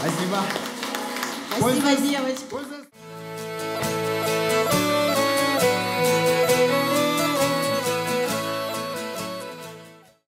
Спасибо. Спасибо, девочки.